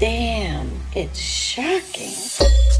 Damn, it's shocking.